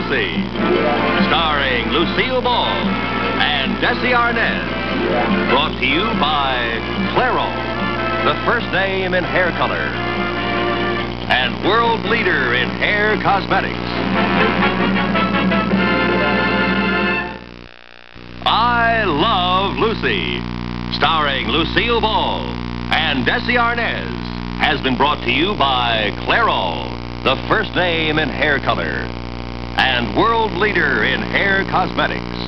Lucy, starring Lucille Ball and Desi Arnaz. Brought to you by Clairol, the first name in hair color, and world leader in hair cosmetics. I Love Lucy, starring Lucille Ball and Desi Arnaz, has been brought to you by Clairol, the first name in hair color and world leader in hair cosmetics.